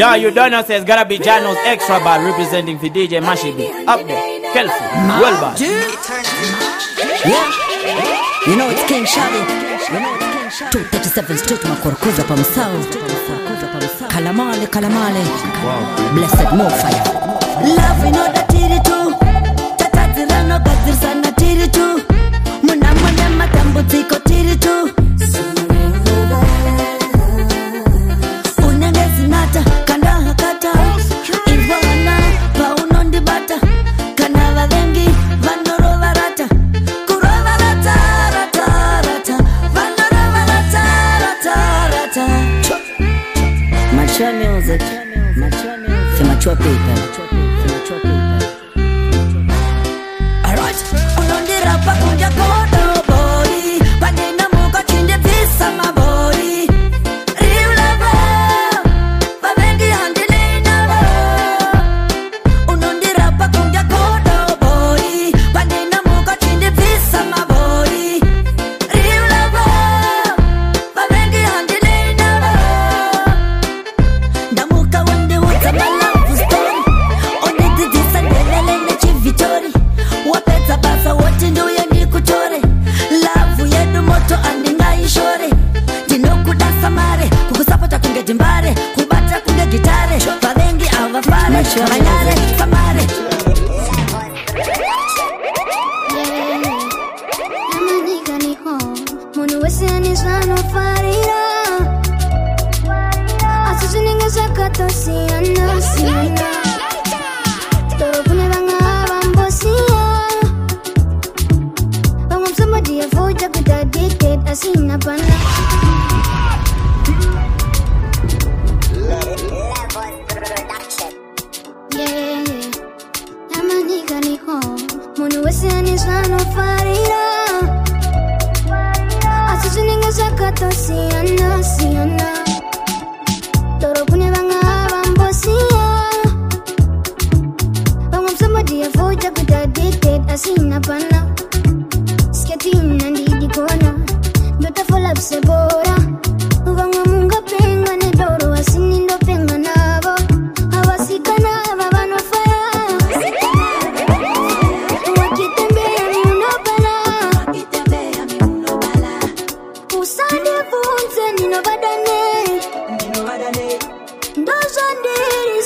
Yeah, you don't know, says gotta be Janos Extra bad representing the DJ Mashibi. Up there, Kelfu, Welba. Yeah, you know it's King You know it's King Two 237's to my makorukuza pa msao kalamale kalamale blessed fire. love in tiri tu tatadzirano gadzirisana tiri tu muna mune matambudziko tiri tu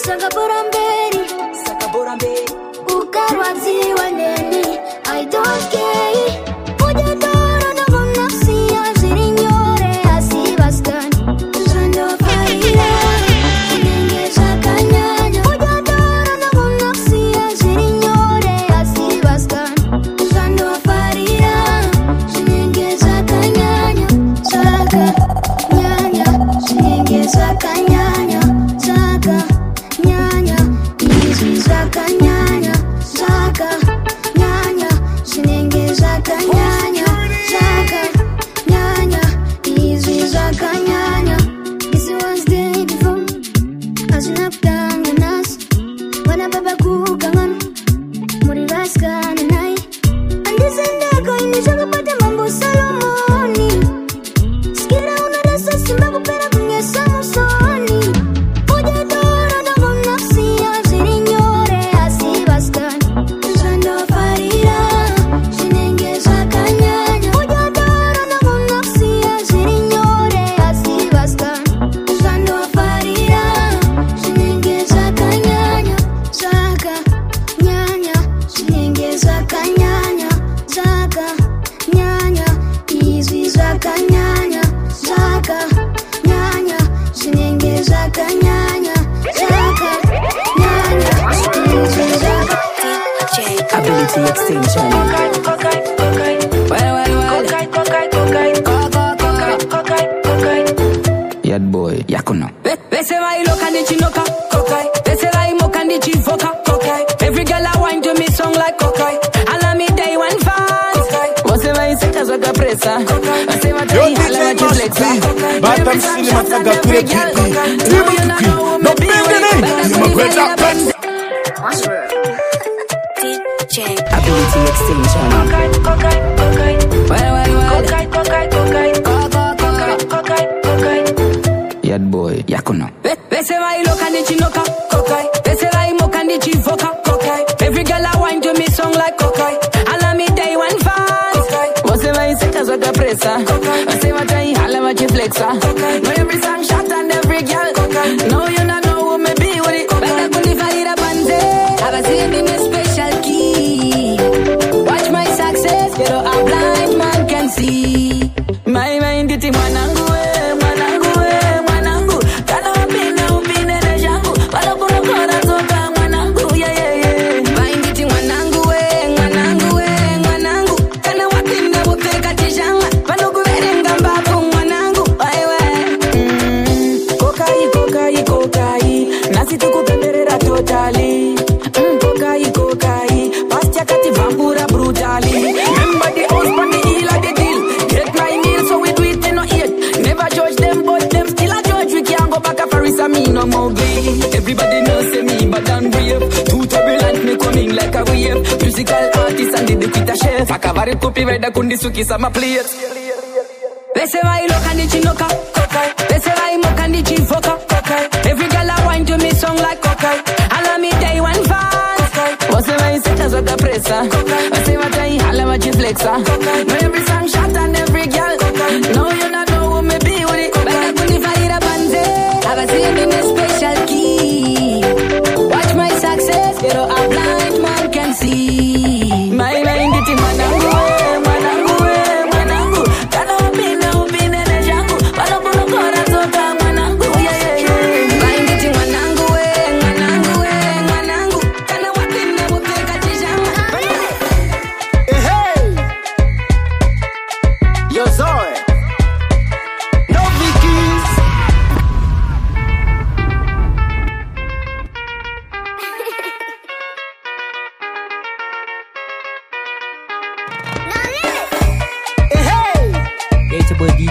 sakaboramberi sakaboramberi ukarwadziwa neni i don't care flexa Nasema tujihale majiflexa Bata msini matanga kule kipi Timu kiki Nopende nei Yuma kwenda pizza. habari tupi vaida kundisukisa mapliet vese vailoka ndichinoka kokai vese vaimoka ndichivoka kokai every girl i wine to me song like kokai hala mi day one fast vose vaiseta zvakapresa vose vataihala vachiflexa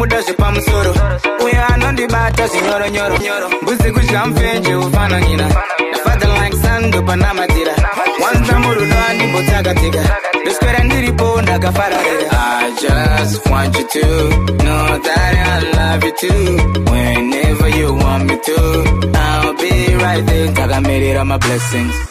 muda anondibata zvinyoronyoro mbuzi ufana nyina like wanza murudo ndoswera ndiripo I just want you to know that I love you too Whenever you want me to I'll be right there my blessings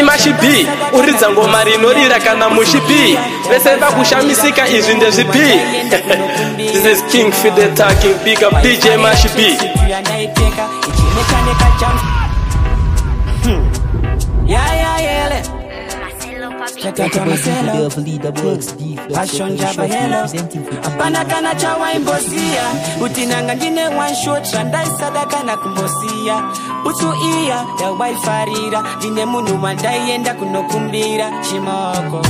imashib uridza ngoma rinorira kana mushib vese vakushamisika izvi ndezvib this is king fide talking biga bj mashib apanakana chawaimbosiya kuti nanga ndine oneshot zvandaisada kana kumbosiya utsu iya yawaifarira ndine munhu wandaienda kunokumbira chimoko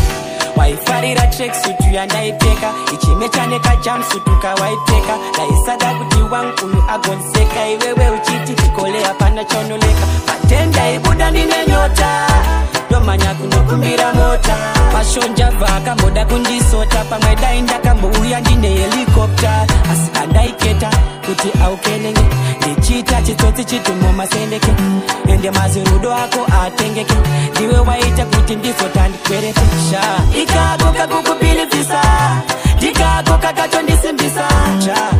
waifarira treksutu yandaipfeka ichimechaneka jamsutu kawaipfeka ndaisada kuti wankulu agoniseka iwewe uchiti kole hapana chaunoleka patenda ibuda nine nyota ndomhanya kunokumbira mota kashonjava kangoda kundisota pamwe dai ndakambouya ndine helikopta asi andaiketa kuti aukenenge ndichiita chitsotsi chitumo masendeke ende mazirudo ako atengeke ndiwe waita kuti ndizota ndikwerete ndikako kakatondisimbisa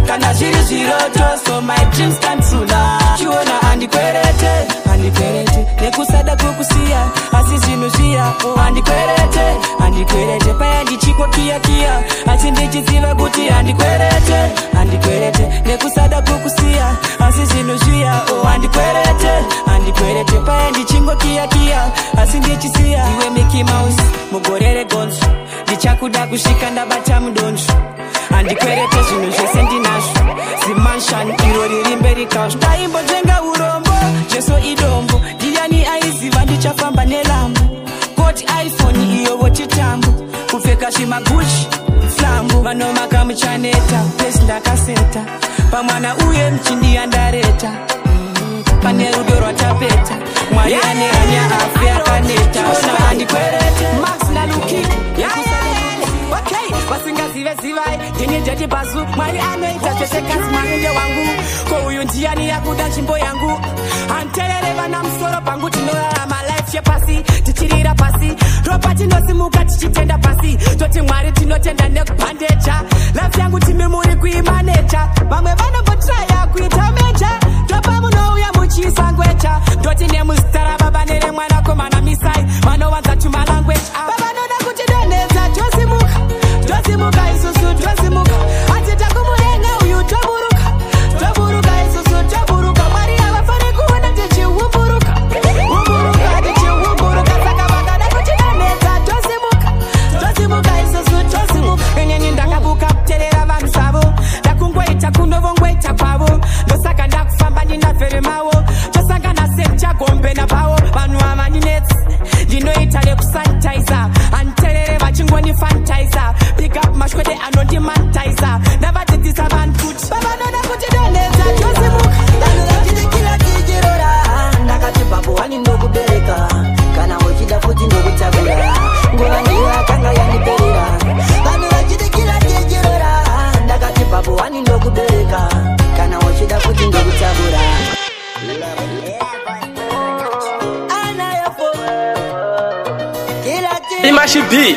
kana zviri zviroto so my dreams can tula chiona handikwerete handikwerete nekusada kwekusiya asi zvinhu zviya handikwerete handikwerete paya ndichikwa kiya kiya asi ndichiziva kuti handikwerete handikwerete nekusada kwekusiya asi zvinhu zviya handikwerete handikwerete paya ndichingwa kiya kiya asi ndichisiya iwe mickymouse mugore regonzo ndichakuda kusvika ndabata mudo donzvo handikwerete zvinhu zvese ndinazvo zimanshani iro riri mberi kazvo taimbotenga urombo jesu idombo ndiani aiziva ndichafamba nerambo koti iphone iyovo chitambo kupfeka zvimaguchi flambo vanomaka muchaneta pesi ndakaseta pamwana uye muchindiyandareta mm-hmm. pane rudo rwatapeta mwari ane hanya afe akaneta asina handikwerete max naluki yekusaa yeah, yeah, yeah. okay vasingazive zivai ndini ndeti bhazu mwari anoita zvese kazi marende wangu ko uyu ndiani yabuda nzvimbo yangu handiterere vana musoro pangu tinorarama life chepasi tichirira pasi ropa tinosimuka tichitenda pasi toti mwari tinotenda nekubhandeja life yangu timi muri kuimaneja vamwe vanombotiraya kuita meja topa munouya muchisangwecha ndoti nemuzita rababa neremwana kwete anondimantaiza ndavatitisa vantut vavanona kuti donetsa chosimukaiikila tijirora ndakati babuwani ndokubereka kana uchida futi ndokutavira nguva niyo akanga yaniperera vanhu vachitikila tijirora ndakati babuwani ndokubereka kana uchida futi ndokutavura Imagine.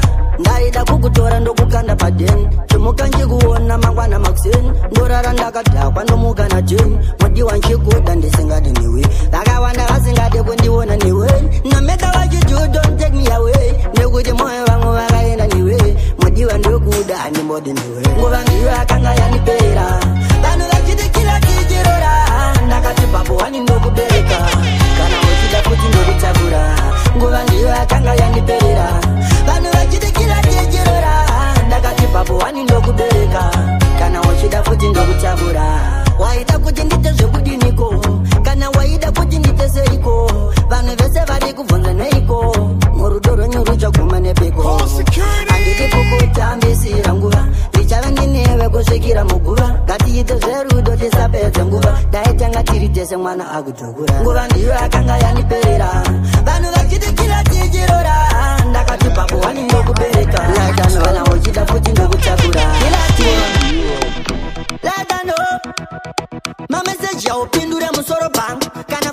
ndaida kukutora ndokukanda padeni chimuka nchikuona mangwana makuseni ndorara ndakadhakwa ndomuka nateni mudiwa nchikuda ndisingadi niwe vakawanda vasingade kundiona niwe nameka wachijudontekmiyawe nekuti moyo vamwe vakaenda niwe mudiwa ndokuda andimbodi niwe nguva ndiyo akanga yandipera vanhu vachitikira tichirora ndakati babowani ndokubereka kana uchida kuti ndokutakura nguva ndiyo akanga yandiperera vanhu vachitikira ndakajirora ndakatipapo ndinokubereka kana uchida futi ndokutavura waita kuti ndiite zvekudiniko ndina waida kuti nditeseiko vanhu vese vari kubvunza neiko murudo rwenyu ruchaguma nepiko handiti kukutambisira nguva ndichave ndinewe kusvikira muguva ngatiite zverudo tisapedze nguva daitanga tiri tese mwana akutukura nguva ndiyo yakanga yaniperera vanhu vachitikira tichirora ndakatipapo wanindokubereka laitanovana uchida kuti ndokutakura ladano mamese jau pendura musoro bang kana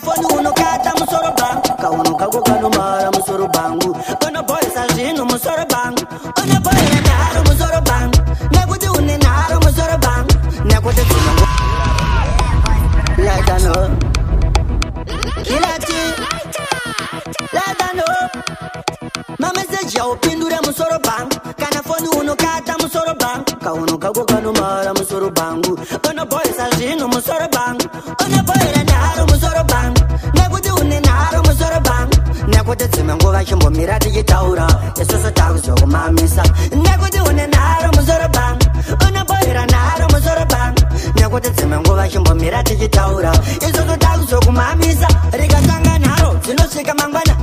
zvino musoro bangu unopoera nharo musoro bangu nekuti une nharo musoro bangu nekuti dzimwe nguva chimbomira tichitaura isusu tarizo kumamisa nekuti une nharo musoro bangu unopoera nharo musoro bangu nekuti dzimwe nguva chimbomira tichitaura isusu tarizo kumamisa rikatanga nharo dzinosvika mangwana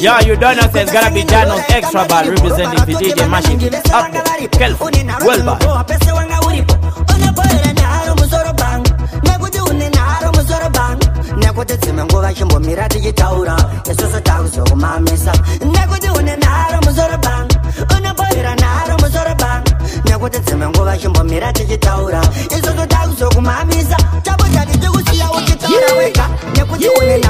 Yo, you don't know, says gotta be Janos extra bad representing PD, the machine. Apple, Kelf, well bad. kuti dzime nguva chimbomira tichitaura isusu takuzokumamisa nekuti une nharo muzorobhanga unoboera nharo muzorobhanga nekuti dzime nguva chimbomira tichitaura isusu takuzokumamisa tabuda titikusiya ukitaura wega nekuti une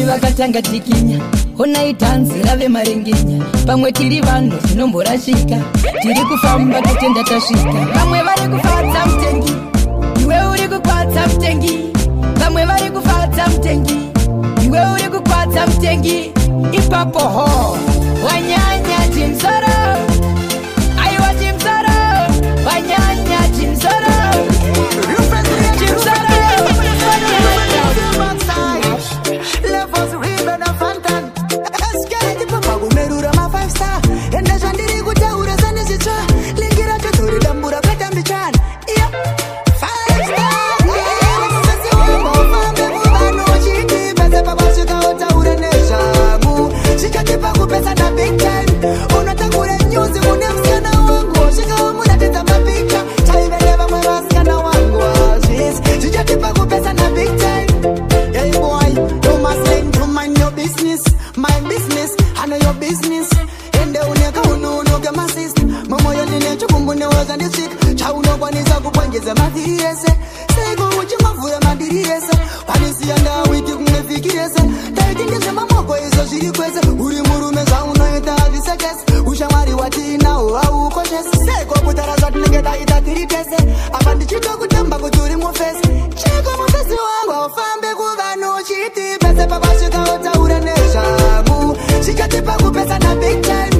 vamwe vakatanga tikinya onai tanzira vemarengenya pamwe tiri vanhu tinomborashika tiri kufamba tatenda tasvika vamwe vari kufadza mutengi iwe uri kukwadza mutengi vamwe vari kufadza mutengi iwe uri kukwadza mutengi ipapo ho wanyanya tinzora kwamba ndichita kutamba kuturi mufesi chiko mufesi wangu aufambe kuvanhu uchiti pese pakwasvika utaura nezvangu chichatipa kupesa na big time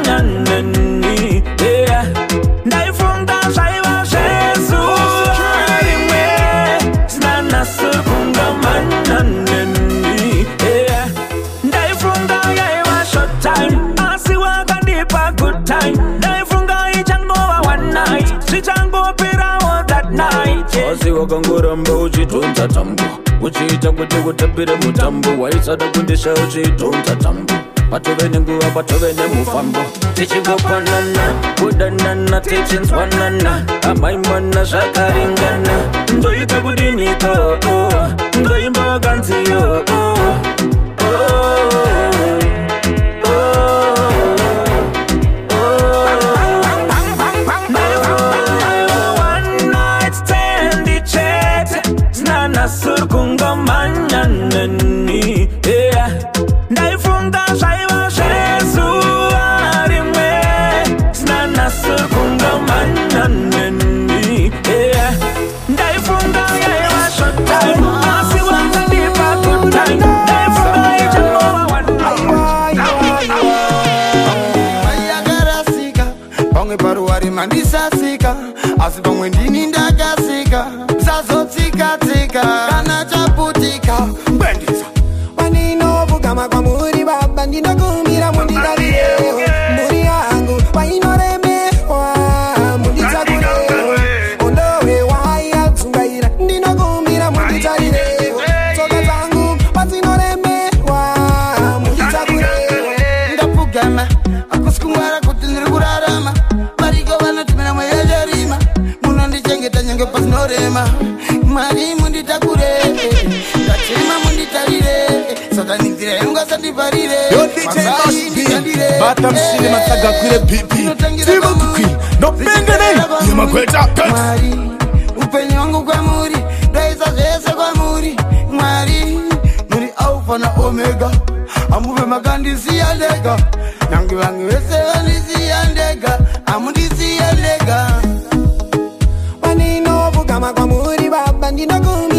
ukangoramba uchidhonza tambo uchiita kuti utapire mutambo waisada kundisha uchidhonza tambo patove nenguva patove nemufambo tichigopanana kudanana tichinzwanana amaimana zvakaringana ndoita kudiniko ndoimba vakanziyo oh, oh. asi pamwe ndini ndakasika sazotsikatsika kana batamsile matagakwile pipi simakukwi nopengene yemakweta upenyu wangu kwamuri daiza zvese kwamuri mwari muri alfa na omega hamuve makandisiya ndega nyange vange vese vandisiya ndega hamundisiya ndega wanino vugama kwamuri baba ndinokuma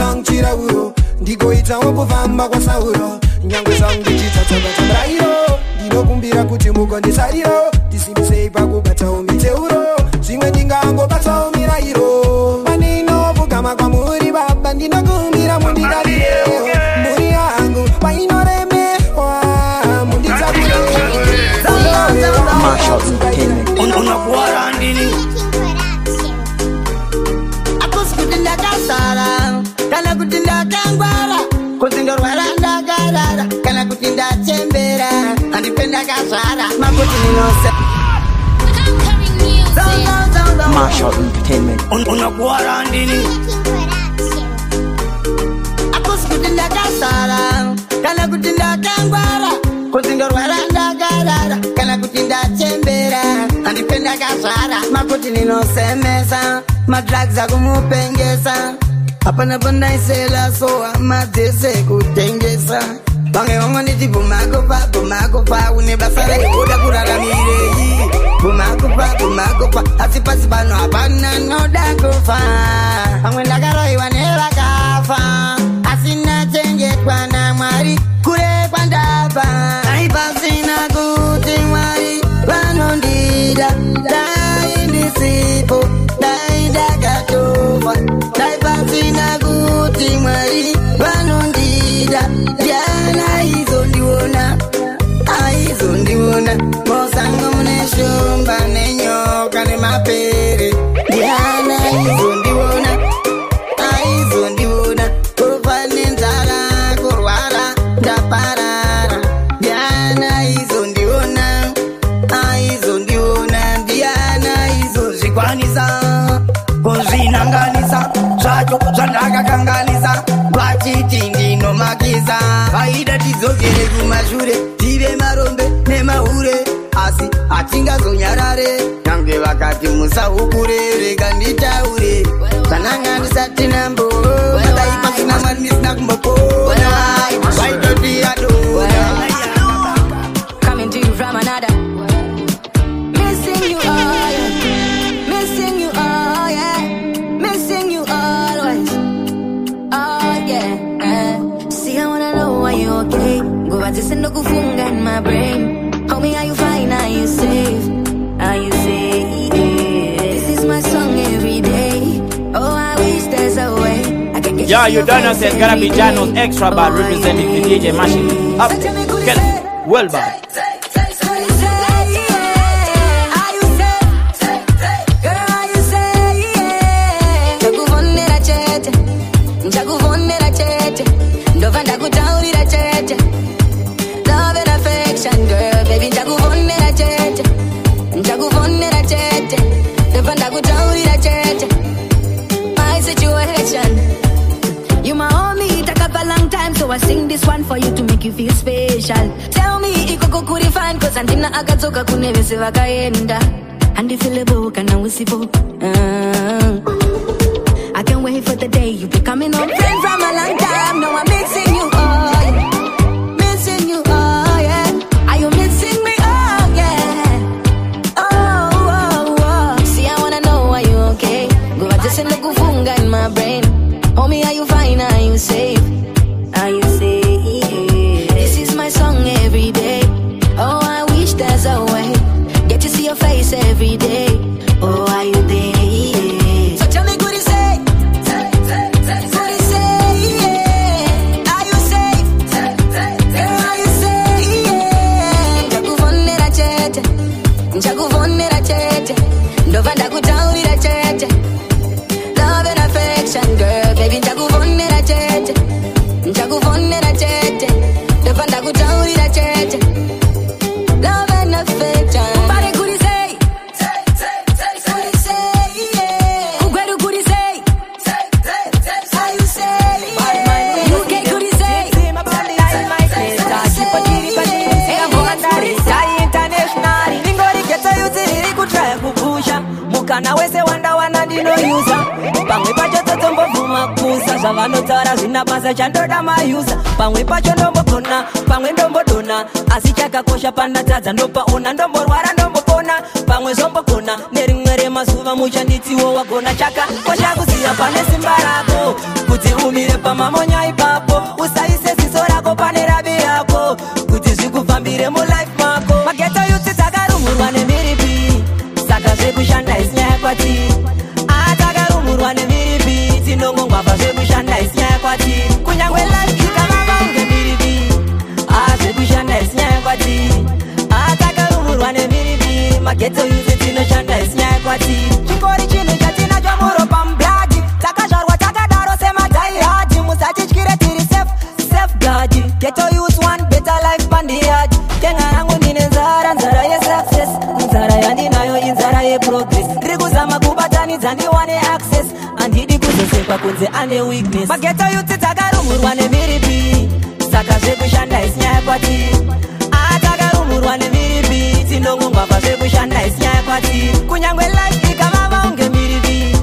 tsvangutira uyo ndigoita wokufamba kwasauro nyange zvangu chitsatsoka chabrairo ndinokumbira kuti mugondisariro ndakazvaramashal entertainment unokuwara ndini akusi kuti ndakazara kana kuti ndakangwara kuti ndorwara ndakarara kana kuti ndatembera handipe ndakazvara makuti ndinosemesa madrugs akumupengesa hapana pandaiselasowa madzese kutengesa bange wangoniti bomagopa bomagopa une basa rake kuda kuraramirei bomagopa bomagopa asi pasi pano hapana nodakofa pamwe ndakaroiwa nevakafa you don't know, says gotta be Janos, extra bad, representing the DJ machine. Up, get well bad. I sing this one for you to make you feel special. Tell me, Iko ikoko kurifine, cause andina akatoka kuneveseva kaenda. and na wisipo. Uh. I can't wait for the day you be coming on. Friend from a long time, now I'm mixing. zvavanotaura zvina basa chandoda mayuza pamwe pacho ndombopona pamwe ndombodona asi chakakosha pandatadza ndopaona ndomborwara ndombopona pamwe zombogona nerimwe remazuva muchanditiwo wagona chakakosha kuziva pane simba rako kuti umire pamamonya ipapo usa chikwati chikori chinhu chatinacho muropa mblagi takazvarwa takadaro semadhaihadi musatityire tiri safgadi getous bette life pandiyadi tenga yangu ndine nzara nzara yesucces nzara yandinayo inzara yeprogress ndiri kuzama kubatanidza ndiwane access handidi kuzosekwa kunze ane weakness magetoyutsi takarumurwa nemhiripi saka zvekushanda isinyaya kwatii zvidongo mbavha zvekushanda isinyaya yakwati kunyange lakika vava unge miriri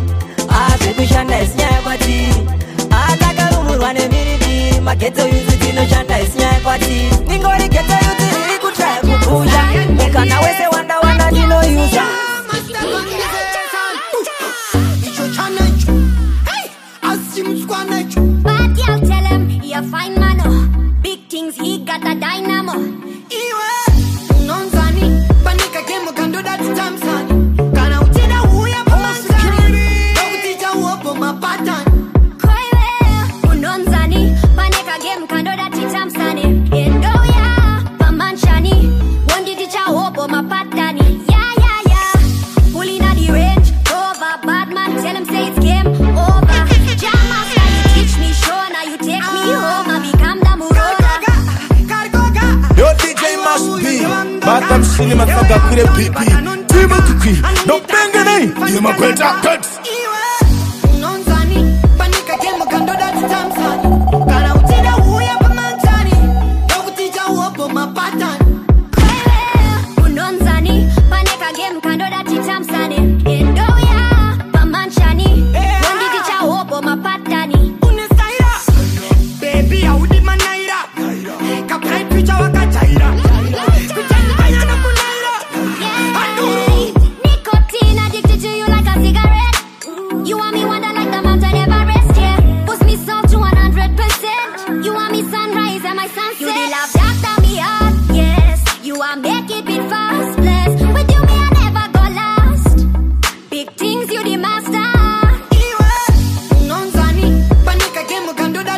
a ah, zvekushanda isinyaya yakwati atakarumurwa ah, nemiriri magetso yudzi dzinoshanda isinyaya yakwati are my sunrise and my sunset You the love that turn me up, yes You are make it be fast, bless With you me I never go last Big things you the master Iwe, can do that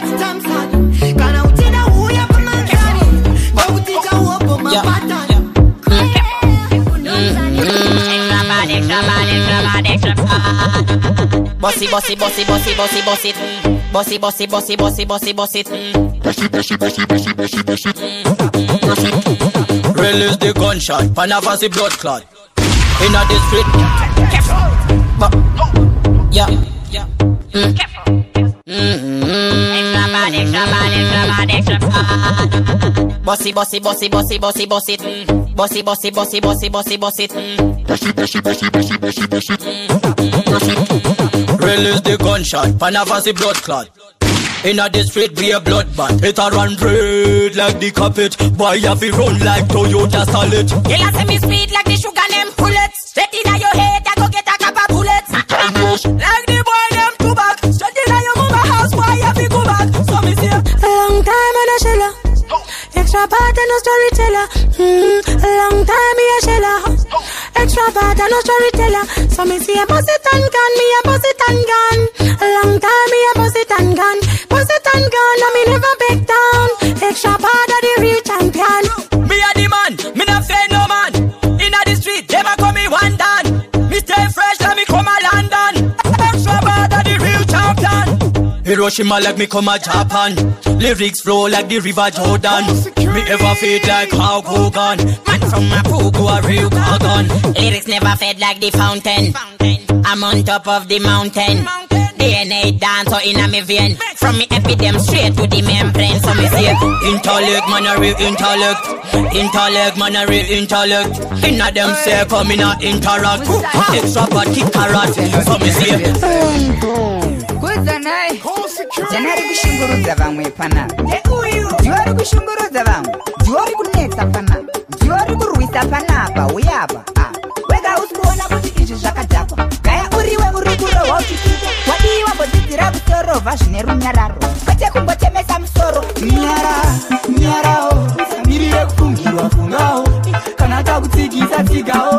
Bossy, bossy, bossy, bossy, bossy, bossy bossy, bossy, bossy, bossy, bossy, bossy, mm. bossy, bossy, bossy, bossy, bossy, bossy, bossy. Release the gunshot, pan a fuzzy blood clot. In a district, yeah, yeah. Mm. Careful. Bossy, bossy, bossy, bossy, bossy, bossy, mm. bossy, bossy, bossy, bossy, bossy, bossy, bossy, bossy, bossy, bossy, bossy, bossy. Release the gunshot, pan a blood clot. Inna the street be a bloodbath. It a run red like the carpet. Boy, have it run like Toyota solid. Yeah, I see me speed like the sugar name bullets. Straight inna your head, I go get a couple bullets. Like the chiller. Extra bad and no storyteller. Mm, long time me a shella. Extra bad and mm-hmm. no storyteller. So me see a bust tan gun, me a bust tan and gun. Long time me a bust tan gun, bust tan gun. I me never been. Hiroshima like me come a Japan. Lyrics flow like the river Jordan. Me ever fit like Hulk Hogan. Man from my pool go a real Hogan. Lyrics never fed like the fountain. I'm on top of the mountain. DNA dance or in a me vein. From me epidemic straight to the membrane. So me say, intellect, man a real intellect. Intellect, man a real intellect. Inna them say, come in a interact. Extra bad kick carrot. So me say, kushungurudza nai janari kushungurudza vamwe pana ndiwari kushungurudza vamwe ndiwari kunetsa panapa ndiwari kurwisa panapa uya apa wega usi kuona kuti izvi zvakadhakwa gaya uriwe uri kurohwa uchisuka wadiiwa kudzidzira kusorovha zvine runyararo kwete kungotemesa musoro nyaranyarao samirire kufungirwa fungawo kana takutsigisa tsigawo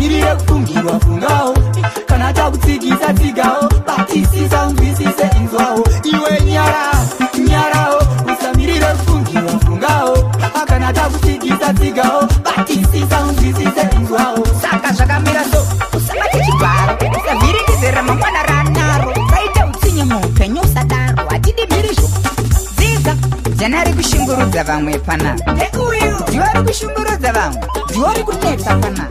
mirire kufungirwa fungawo kana takutsigisa tsigawo batisisa unzwisise inzwawo iwe nyara nyarawo usamirire kufungirwa fungawo kana takutsigisa tsigawo batisisa unzwisise inzwawo saka zvakamira so usama tichibvaro usavhiririzera mangwana ranaro saite utsinye muupenyu usadaro hatidi mhirizvo dzidza jana ri kushungurudza vamwe panaa ndiwo ri kushungurudza vamwe ndiwo ri kunetsa panaa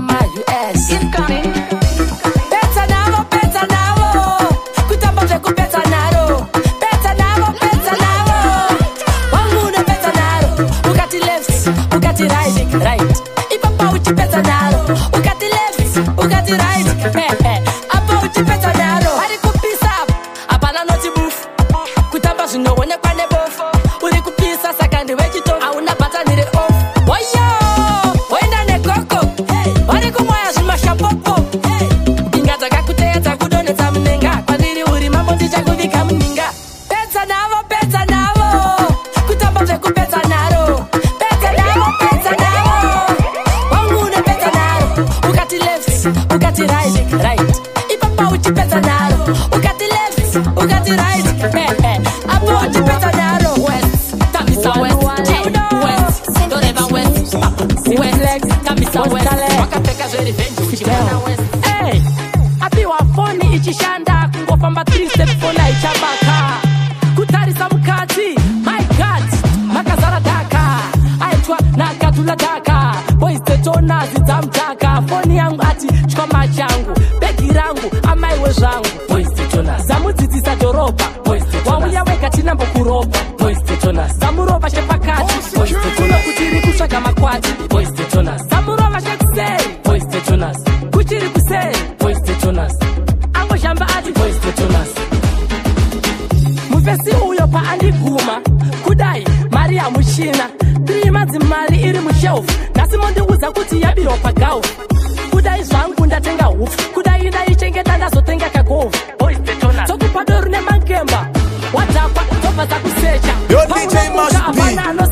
wadakwa kutopaza kusecha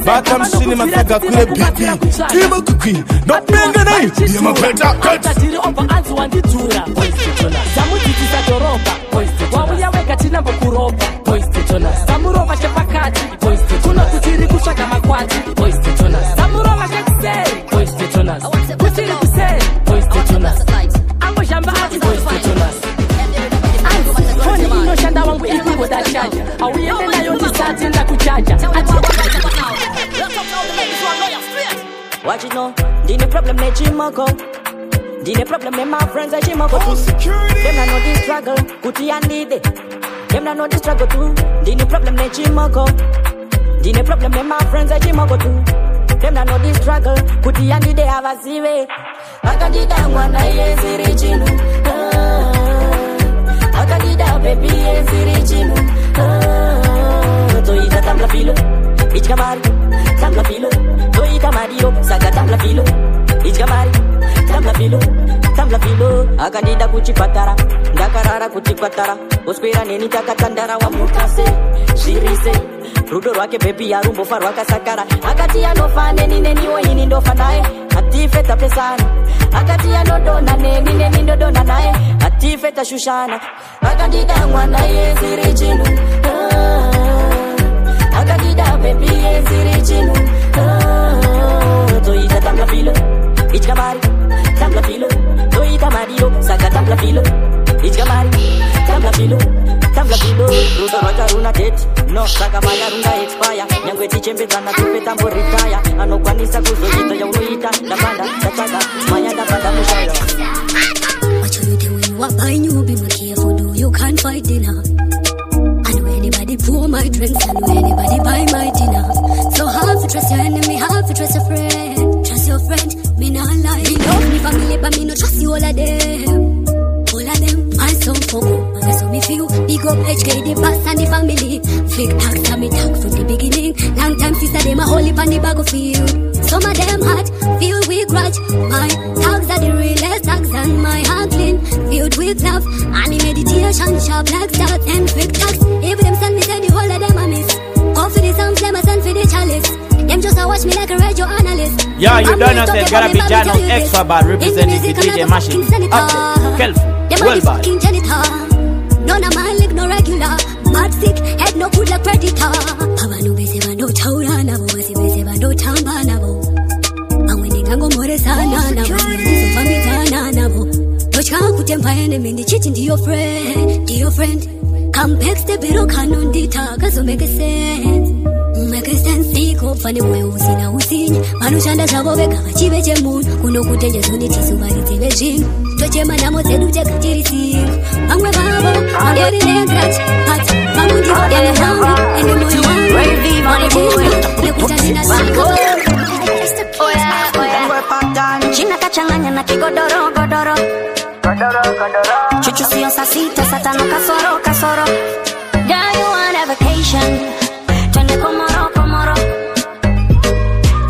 bata mshini masaga kune bibi tibo kukwi nopenga nai ya mapeta kati tiri opa anzu wandidzura zamu dzidzisa doropa wauya wega tinambo kuropa samuropa chepakati kuna kutiri kusvaga makwati Watch it now. auiende problem ndisatenda kuchaja wachino ndine problem me my friends nechimoko ndine problem nemafriends echimoko know nano struggle. kuti Them know dem struggle too. tu ndine problem nechimoko ndine problem me my nemafriends echimoko tu dem na know the struggle kuti have yandide avazive akandida mwana yeziri chinu akandida bebi yeziri chinu akandida kuchipatara ndakarara kuchipatara oswera neni takatandara wamukase zvirise rudo rwake bhepi yarumbofa rwakasakara akati anofa neni neniwo ini ndofa naye hatife tapesana akati anodona neni neni ndodona naye atife tashushana akandida mwana yeziri chinu ah, akandida bebi yeziri chinu ah, toita tamlafilo ityamari tamlafilo toita madiro saka tamlafilo ityamari tamlafilo tavla kudo rudo rwacho haruna deti no saka mari harunga expaya nyange tichembedzana tipe tamboritaya anokwanisa kuzoita yaunoita ndapanda ndatsvaga maya ndapanda mushaya What by you be more careful, do you can't fight dinner. I know anybody pour my drinks, I know anybody buy my dinner. So half you trust your enemy, half you trust your friend. Trust your friend, me not lie. Me love me family, but me no trust you all of them all of them and some fuck up. I saw me feel. Big up HK, the boss and the family. Fake tax and me talk from the beginning. Long time sister, them a holy pan the bag of feel. Some of them hot, filled with grudge. My tags are the realest tags and my heart clean. Filled with love and meditation, sharp like that and fake tax. Even them send me say the whole of them I miss. Go for the sound, slam and for the chalice. Them just a watch me like a radio analyst. Yeah, you done us gotta be Jano extra bad representing the DJ machine. Up there, well bad. King janitor, none of my leg no regular. Mad sick, head no good like predator. Abantu bese banothaura nabo base bese banothamba nabo. Amweni ngangomhoresana nabo, ngizofambisana nabo. Ndotya kutemba ene mini chichi ndiyo friend, ndiyo friend. Ampex de biro kanun di taka so make a sense. Make a sense, see, go funny way, who's in a who's in. Manushanda Zabo, we got a chibet moon. Kuno put in your sonity, so by the regime. Toche manamo, then you take a jersey. I'm a babo, I'm a little bit of that. I'm a little bit of that. And I'm a little bit of that. And I'm a little bit of that. And I'm a little bit of that. And I'm a little bit of that. And I'm a little bit of that. Kadoro, Chuchu sio kasoro, kasoro. Girl, you on a vacation. Twende Komoro, Komoro.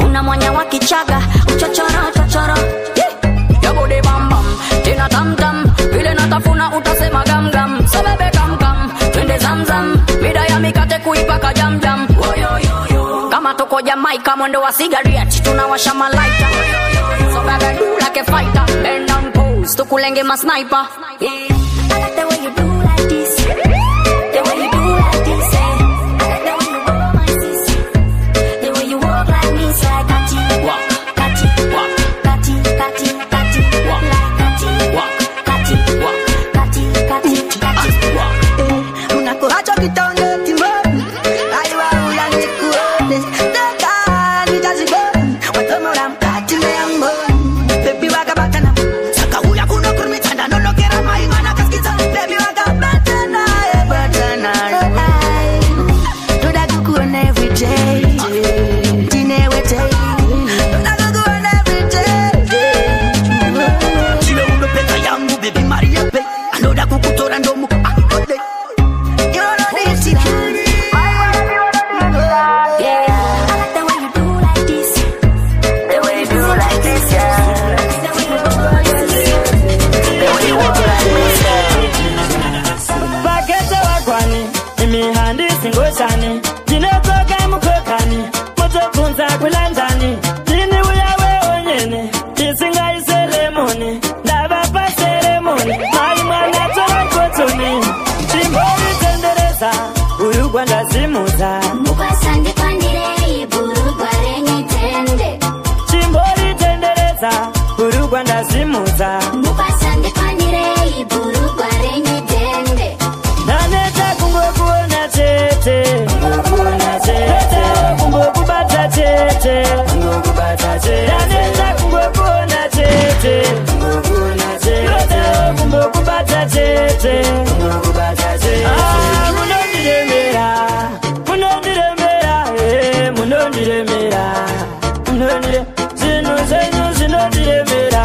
Una mwanya wa Kichaga, uchochoro, chochoro. Yeah. bam bam, tena tam tam. Vile natafuna utasema gam gam. twende zam zam. Mida ya mikate kuipaka jam jam. Oh, yo, yo, Kama mwendo wa tunawasha malaika. So baby, do like a fighter, bend down Stukulenge my sniper. Yeah. I like the way you do like this. zvinonire zvinhu zvenyu zvinondiremera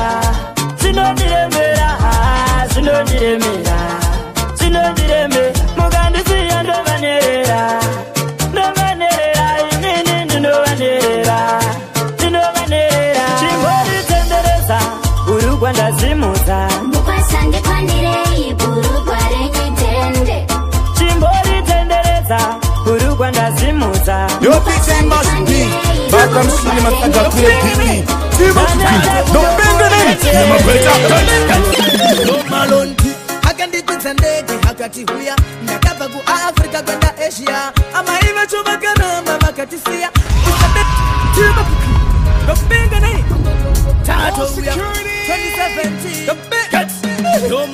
zvinondiremera zvinondiremera zvinondiremera mukandisiya ndovanerera ndovanerera inini ndinovanerera ndinovanerera chimboritenderedza uri kwandazimudza ndopitsemba malonti akandikwidza ndege akati huya ndakabva kuafrica kwenda asia amai vacho vakaramba vakatisiya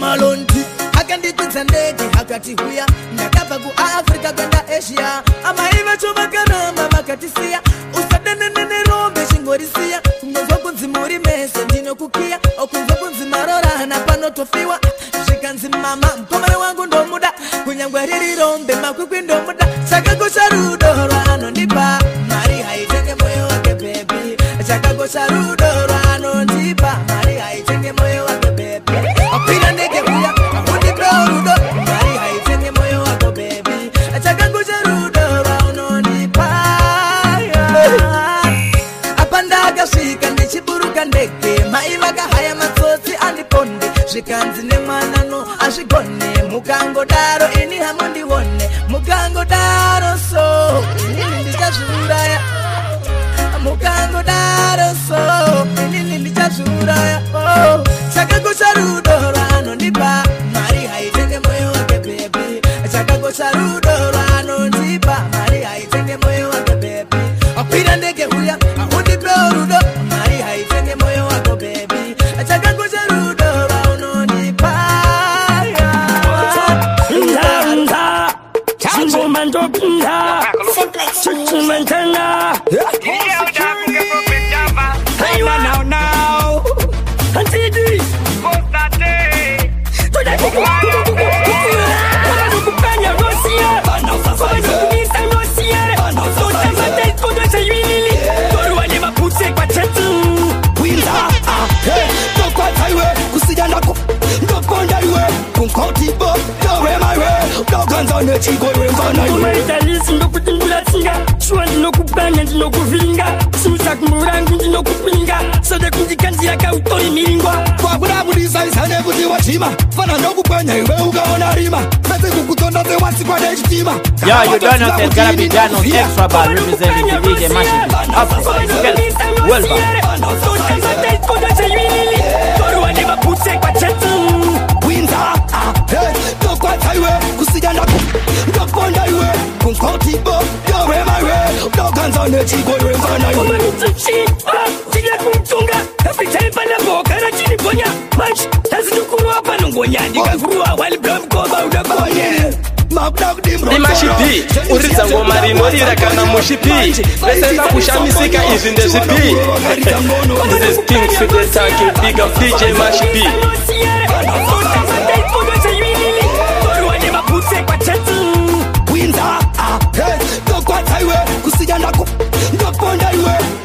malonti akandikwidza ndege akati huya ndakabva kuafrica kwenda asia amai vacho vakaramba vakatisiya kwako kwindomuda chakakosha rudo rwaanondipa mari haitenge moyo wake bebi chakakosha rudo rwaanondipa mari haitenge moyo wake bebi apira ndege uya akundipeo rudo mari haitenge moyo wako bebi chakakosha rudo rwaunondipa apa ndakasvika ndichiburuka ndege mai vakahaya matsotsi andiponde zvikanzi nemwanano azvigone mukangodaro ini hamoni ndinokuti ndinatsinga shuwa ndinokupanya ndinokuvhiringa simusa kumurangu ndinokupinga sodekundikandiyaka utori miringwa kwakudabudisaisane kuti watima fana ndokupanya iwe ukaona rima Yo, yo, don't know it's gonna be done on extra bar representing the DJ Machine. Up, get well back chibo Yowe mawe Doka nza ne chibo yowe mfana yu Oma nitsa chibo Tile kumtunga Kapi taipa na bo Kana chini bonya Mash Tazi nukuru wapa nungonya Nika kuruwa wali bro mkoba Uda bonye imashipi uri dzangoma rinorira kana mushipi vesenda kushamisika izvi ndezvipi thisting sudetaki biga fije mashipi